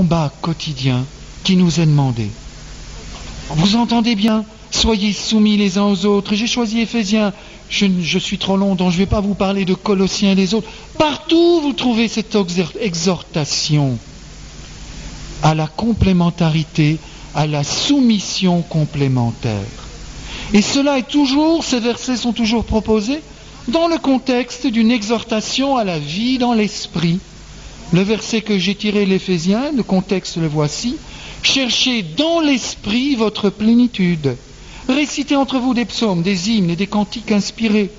combat quotidien qui nous est demandé. Vous entendez bien? Soyez soumis les uns aux autres. J'ai choisi Éphésiens. Je, je, suis trop long, donc je ne vais pas vous parler de Colossiens et des autres. Partout, vous trouvez cette exhortation à la complémentarité, à la soumission complémentaire. Et cela est toujours, ces versets sont toujours proposés dans le contexte d'une exhortation à la vie dans l'esprit. Le verset que j'ai tiré l'Éphésiens, le contexte le voici. Cherchez dans l'esprit votre plénitude. Récitez entre vous des psaumes, des hymnes et des cantiques inspirés.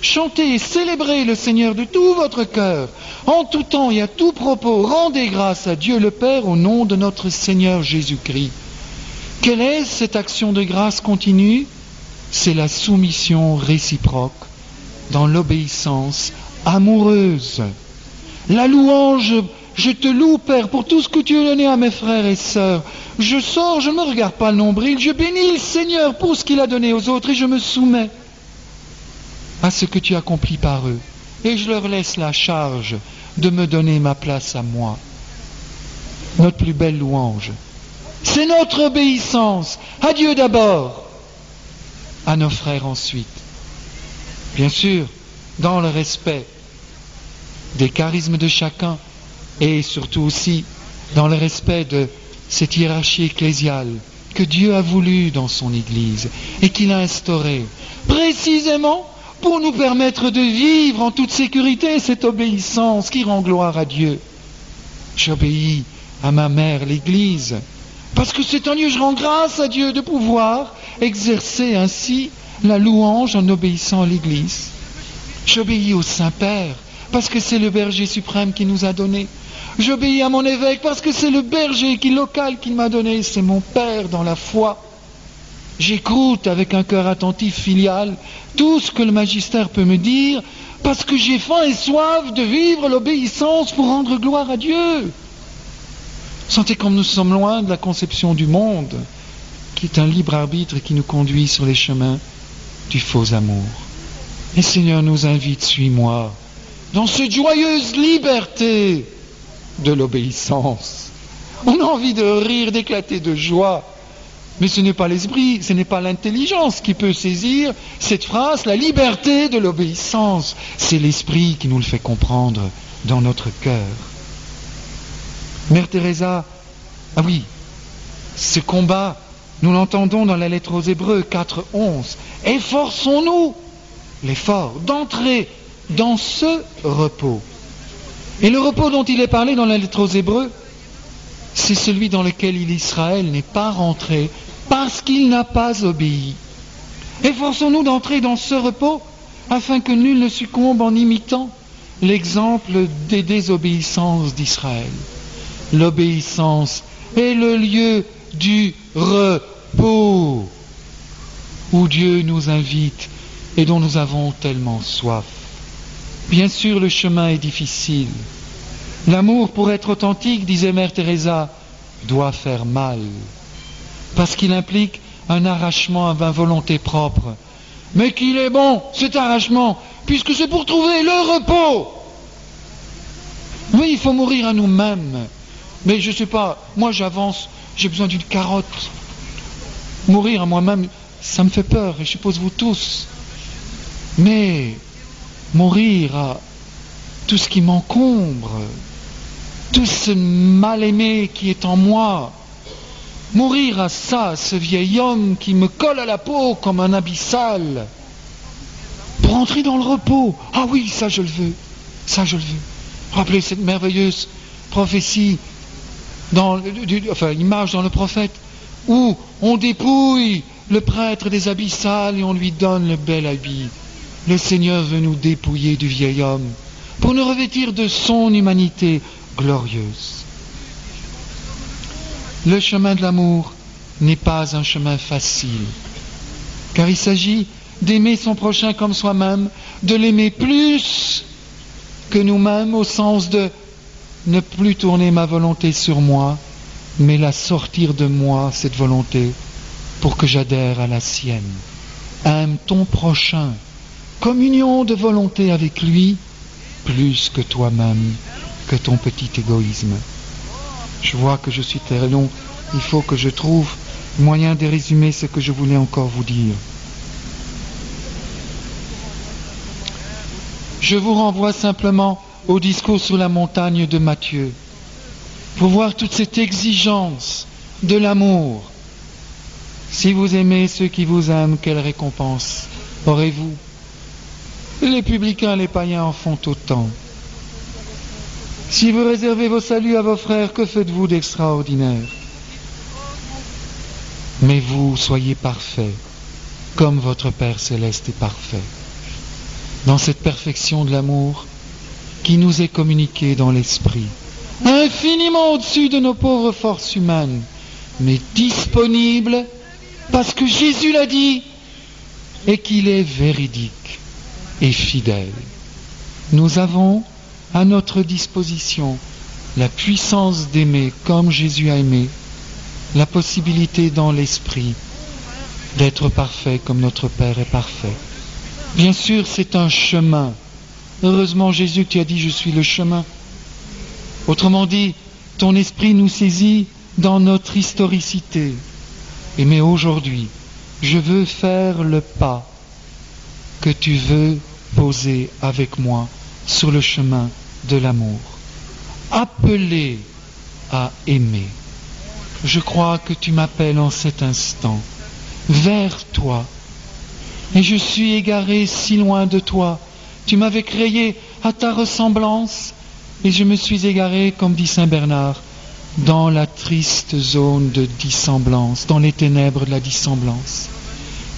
Chantez et célébrez le Seigneur de tout votre cœur. En tout temps et à tout propos, rendez grâce à Dieu le Père au nom de notre Seigneur Jésus-Christ. Quelle est cette action de grâce continue? C'est la soumission réciproque dans l'obéissance amoureuse. La louange, je te loue, Père, pour tout ce que tu as donné à mes frères et sœurs. Je sors, je ne me regarde pas le nombril, je bénis le Seigneur pour ce qu'il a donné aux autres et je me soumets à ce que tu accomplis par eux. Et je leur laisse la charge de me donner ma place à moi. Notre plus belle louange. C'est notre obéissance à Dieu d'abord, à nos frères ensuite. Bien sûr, dans le respect des charismes de chacun et surtout aussi dans le respect de cette hiérarchie ecclésiale que Dieu a voulu dans son Église et qu'il a instaurée, précisément pour nous permettre de vivre en toute sécurité cette obéissance qui rend gloire à Dieu. J'obéis à ma mère, l'Église, parce que c'est un lieu, je rends grâce à Dieu de pouvoir exercer ainsi la louange en obéissant à l'Église. J'obéis au Saint-Père, parce que c'est le berger suprême qui nous a donné. J'obéis à mon évêque parce que c'est le berger qui local qui m'a donné, c'est mon Père dans la foi. J'écoute avec un cœur attentif filial tout ce que le magistère peut me dire parce que j'ai faim et soif de vivre l'obéissance pour rendre gloire à Dieu. Sentez comme nous sommes loin de la conception du monde, qui est un libre arbitre qui nous conduit sur les chemins du faux amour. Et Seigneur nous invite, suis-moi, dans cette joyeuse liberté de l'obéissance. On a envie de rire, d'éclater de joie. Mais ce n'est pas l'esprit, ce n'est pas l'intelligence qui peut saisir cette phrase, la liberté de l'obéissance. C'est l'esprit qui nous le fait comprendre dans notre cœur. Mère Teresa, ah oui, ce combat, nous l'entendons dans la lettre aux Hébreux 4.11. Efforçons-nous, l'effort, d'entrer dans ce repos. Et le repos dont il est parlé dans la lettre aux Hébreux, c'est celui dans lequel Israël n'est pas rentré parce qu'il n'a pas obéi. Efforçons-nous d'entrer dans ce repos afin que nul ne succombe en imitant l'exemple des désobéissances d'Israël. L'obéissance est le lieu du repos où Dieu nous invite et dont nous avons tellement soif. Bien sûr, le chemin est difficile. L'amour, pour être authentique, disait Mère Teresa, doit faire mal, parce qu'il implique un arrachement à ma volonté propre. Mais qu'il est bon, cet arrachement, puisque c'est pour trouver le repos. Oui, il faut mourir à nous-mêmes. Mais je ne sais pas, moi j'avance, j'ai besoin d'une carotte. Mourir à moi-même, ça me fait peur, et je suppose vous tous. Mais mourir à tout ce qui m'encombre, tout ce mal-aimé qui est en moi, mourir à ça, ce vieil homme qui me colle à la peau comme un abyssal, pour entrer dans le repos. Ah oui, ça je le veux, ça je le veux. Rappelez cette merveilleuse prophétie, dans, enfin image dans le prophète, où on dépouille le prêtre des abyssales et on lui donne le bel habit. Le Seigneur veut nous dépouiller du vieil homme pour nous revêtir de son humanité glorieuse. Le chemin de l'amour n'est pas un chemin facile, car il s'agit d'aimer son prochain comme soi-même, de l'aimer plus que nous-mêmes au sens de ne plus tourner ma volonté sur moi, mais la sortir de moi, cette volonté, pour que j'adhère à la sienne. Aime ton prochain communion de volonté avec lui plus que toi-même, que ton petit égoïsme. Je vois que je suis très long. Il faut que je trouve moyen de résumer ce que je voulais encore vous dire. Je vous renvoie simplement au discours sur la montagne de Matthieu pour voir toute cette exigence de l'amour. Si vous aimez ceux qui vous aiment, quelle récompense aurez-vous Les publicains, les païens en font autant. Si vous réservez vos saluts à vos frères, que faites-vous d'extraordinaire? Mais vous, soyez parfaits, comme votre Père céleste est parfait. Dans cette perfection de l'amour qui nous est communiquée dans l'Esprit, infiniment au-dessus de nos pauvres forces humaines, mais disponible parce que Jésus l'a dit et qu'il est véridique et fidèle. Nous avons à notre disposition la puissance d'aimer comme Jésus a aimé, la possibilité dans l'esprit d'être parfait comme notre Père est parfait. Bien sûr, c'est un chemin. Heureusement, Jésus, tu as dit, je suis le chemin. Autrement dit, ton esprit nous saisit dans notre historicité. Et mais aujourd'hui, je veux faire le pas que tu veux poser avec moi sur le chemin de l'amour. Appelé à aimer. Je crois que tu m'appelles en cet instant vers toi. Et je suis égaré si loin de toi. Tu m'avais créé à ta ressemblance et je me suis égaré, comme dit Saint Bernard, dans la triste zone de dissemblance, dans les ténèbres de la dissemblance.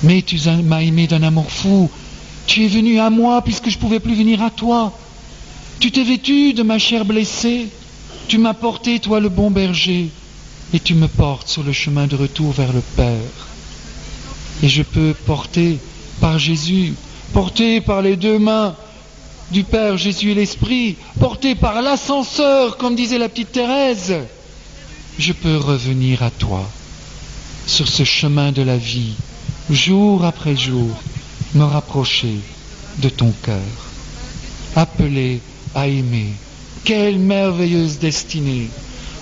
Mais tu m'as aimé d'un amour fou. Tu es venu à moi puisque je ne pouvais plus venir à toi. Tu t'es vêtu de ma chair blessée, tu m'as porté, toi le bon berger, et tu me portes sur le chemin de retour vers le Père. Et je peux porter par Jésus, porté par les deux mains du Père Jésus et l'Esprit, porté par l'ascenseur, comme disait la petite Thérèse, je peux revenir à toi sur ce chemin de la vie, jour après jour, me rapprocher de ton cœur, appelé à aimer. Quelle merveilleuse destinée.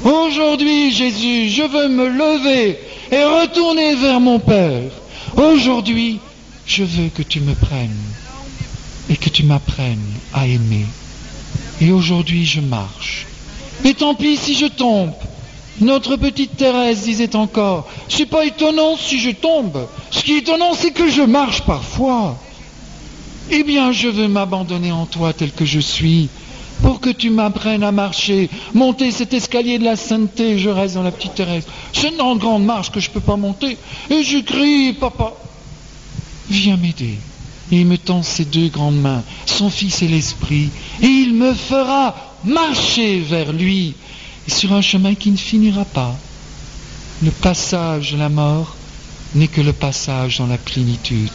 Aujourd'hui, Jésus, je veux me lever et retourner vers mon Père. Aujourd'hui, je veux que tu me prennes et que tu m'apprennes à aimer. Et aujourd'hui, je marche. Et tant pis si je tombe. Notre petite Thérèse disait encore, c'est pas étonnant si je tombe. Ce qui est étonnant, c'est que je marche parfois. Eh bien, je veux m'abandonner en toi tel que je suis pour que tu m'apprennes à marcher, monter cet escalier de la sainteté, je reste dans la petite Thérèse. C'est une grande marche que je ne peux pas monter. Et je crie, papa, viens m'aider. Et il me tend ses deux grandes mains, son Fils et l'Esprit, et il me fera marcher vers lui, sur un chemin qui ne finira pas. Le passage de la mort n'est que le passage dans la plénitude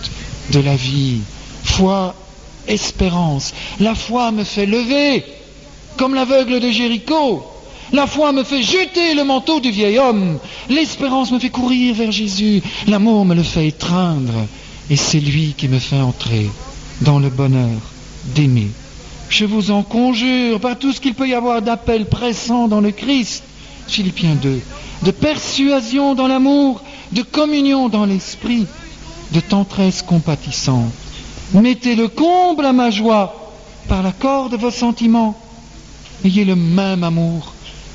de la vie. Foi, espérance. La foi me fait lever comme l'aveugle de Jéricho. La foi me fait jeter le manteau du vieil homme. L'espérance me fait courir vers Jésus. L'amour me le fait étreindre. Et c'est lui qui me fait entrer dans le bonheur d'aimer. Je vous en conjure par tout ce qu'il peut y avoir d'appel pressant dans le Christ. Philippiens 2. De persuasion dans l'amour, de communion dans l'esprit, de tendresse compatissante. Mettez le comble à ma joie par l'accord de vos sentiments Ayez le même amour,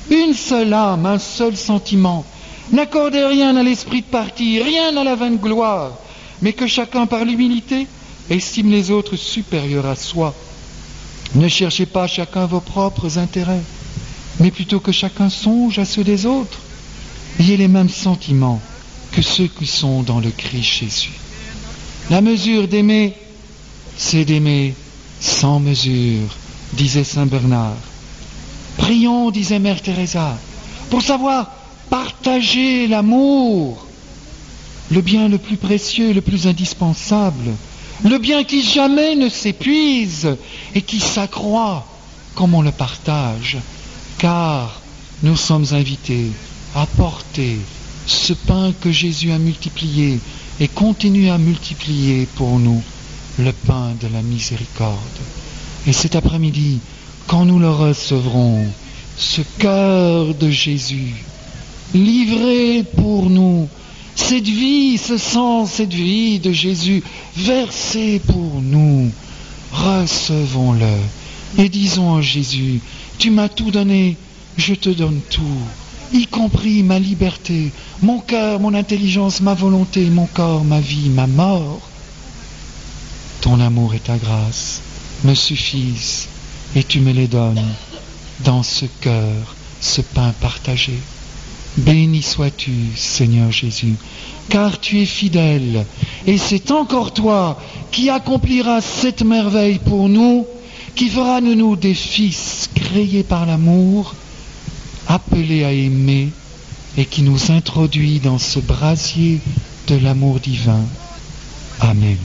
une seule âme, un seul sentiment. N'accordez rien à l'esprit de parti, rien à la vaine gloire, mais que chacun par l'humilité estime les autres supérieurs à soi. Ne cherchez pas chacun vos propres intérêts, mais plutôt que chacun songe à ceux des autres. Ayez les mêmes sentiments que ceux qui sont dans le Christ Jésus. La mesure d'aimer, c'est d'aimer sans mesure, disait Saint Bernard. Prions, disait Mère Teresa, pour savoir partager l'amour, le bien le plus précieux, le plus indispensable, le bien qui jamais ne s'épuise et qui s'accroît comme on le partage, car nous sommes invités à porter ce pain que Jésus a multiplié et continue à multiplier pour nous, le pain de la miséricorde. Et cet après-midi, quand nous le recevrons, ce cœur de Jésus, livré pour nous, cette vie, ce sang, cette vie de Jésus, versée pour nous, recevons-le et disons à Jésus, tu m'as tout donné, je te donne tout, y compris ma liberté, mon cœur, mon intelligence, ma volonté, mon corps, ma vie, ma mort. Ton amour et ta grâce me suffisent et tu me les donnes dans ce cœur, ce pain partagé. Béni sois-tu, Seigneur Jésus, car tu es fidèle, et c'est encore toi qui accompliras cette merveille pour nous, qui fera de nous des fils créés par l'amour, appelés à aimer, et qui nous introduit dans ce brasier de l'amour divin. Amen.